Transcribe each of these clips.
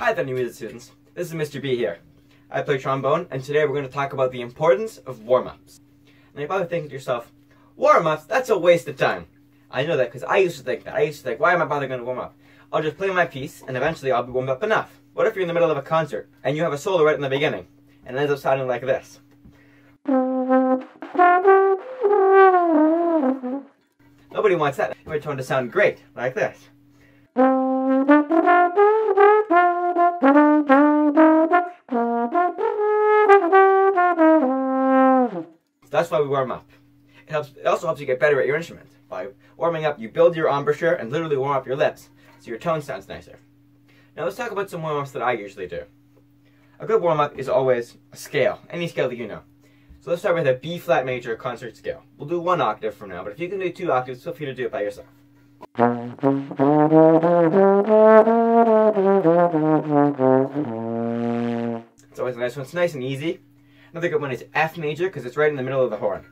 Hi there, new music students. This is Mr. B here. I play trombone, and today we're going to talk about the importance of warm-ups. Now you're probably thinking to yourself, warm-ups? That's a waste of time. I know that because I used to think that. I used to think, why am I bothering going to warm up? I'll just play my piece, and eventually I'll be warmed up enough. What if you're in the middle of a concert, and you have a solo right in the beginning, and it ends up sounding like this? Nobody wants that. Your tone to sound great, like this. That's why we warm up. It helps. It also helps you get better at your instrument. By warming up, you build your embouchure and literally warm up your lips, so your tone sounds nicer. Now let's talk about some warm-ups that I usually do. A good warm-up is always a scale, any scale that you know. So let's start with a B flat major concert scale. We'll do one octave from now, but if you can do two octaves, feel free to do it by yourself. It's always a nice one. It's nice and easy. Another good one is F major because it's right in the middle of the horn.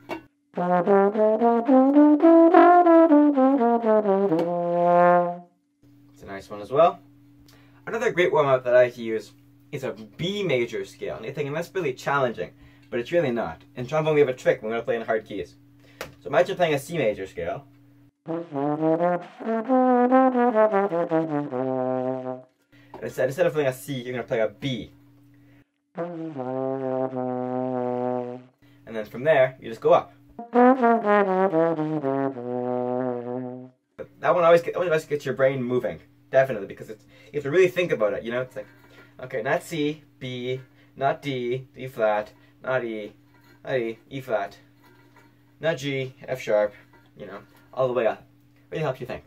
It's a nice one as well. Another great warm-up that I like to use is a B major scale. And you're thinking that's really challenging, but it's really not. In trombone we have a trick when we're going to play in hard keys. So imagine playing a C major scale. Instead, instead of playing a C, you're going to play a B. And then from there, you just go up. That one always, one always gets your brain moving, definitely, because it's you have to really think about it. You know, it's like, okay, not C, B, not D, D flat, not E, not E, E flat, not G, F sharp. You know, all the way up. Really helps you think.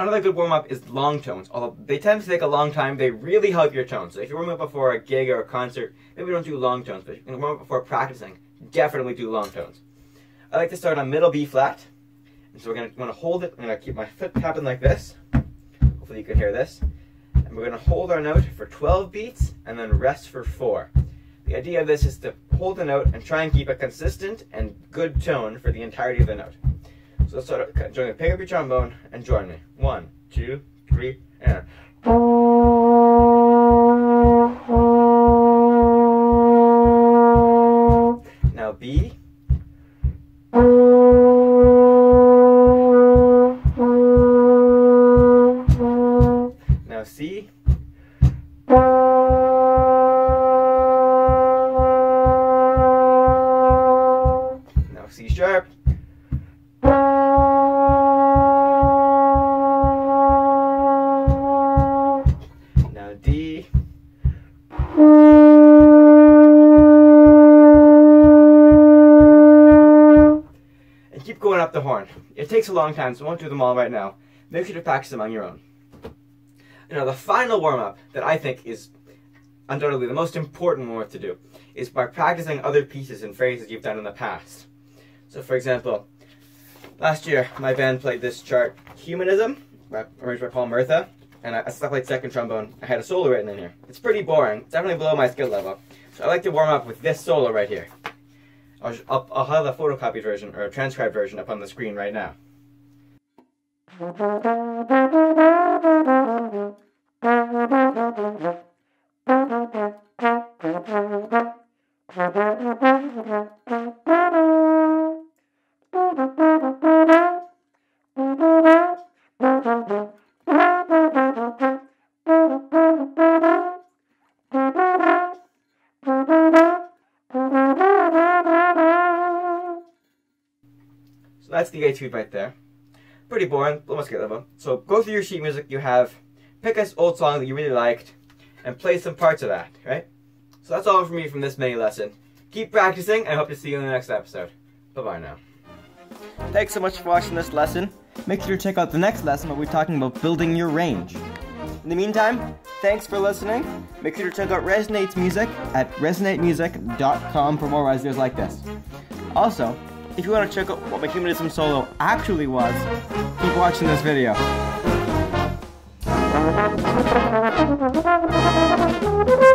Another good warm up is long tones. Although they tend to take a long time, they really help your tone. So if you're warming up before a gig or a concert, maybe don't do long tones, but if you're warm up before practicing, definitely do long tones. I like to start on middle B flat. And so we're gonna wanna hold it. I'm gonna keep my foot tapping like this. Hopefully you can hear this. And we're gonna hold our note for 12 beats and then rest for four. The idea of this is to hold the note and try and keep a consistent and good tone for the entirety of the note. So let's start join the pick up your trombone and join me. One, two, three, and now B. Now C. up the horn. It takes a long time, so I won't do them all right now. Make sure to practice them on your own. Know, the final warm-up that I think is undoubtedly the most important warm-up to do is by practicing other pieces and phrases you've done in the past. So for example, last year my band played this chart, Humanism, arranged by Paul Murtha, and I, I played second trombone. I had a solo written in here. It's pretty boring, definitely below my skill level. So I like to warm up with this solo right here. I'll, I'll, I'll have a photocopied version, or a transcribed version up on the screen right now. That's the etude right there. Pretty boring, almost skill level. So go through your sheet music you have, pick an old song that you really liked, and play some parts of that, right? So that's all from me from this mini lesson. Keep practicing, and I hope to see you in the next episode. Bye-bye now. Thanks so much for watching this lesson. Make sure to check out the next lesson where we're talking about building your range. In the meantime, thanks for listening. Make sure to check out Resonate's music at resonatemusic.com for more resonators like this. Also, if you want to check out what my humanism solo actually was, keep watching this video.